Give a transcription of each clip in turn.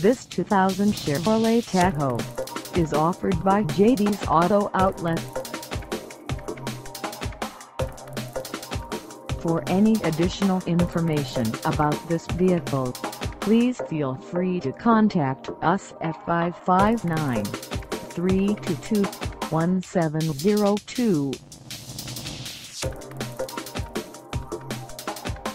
This 2000 Chevrolet Tahoe is offered by JD's Auto Outlet. For any additional information about this vehicle, please feel free to contact us at 559-322-1702.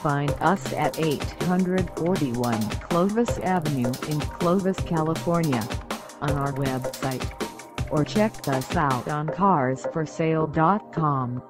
Find us at 841 Clovis Avenue in Clovis, California on our website or check us out on carsforsale.com.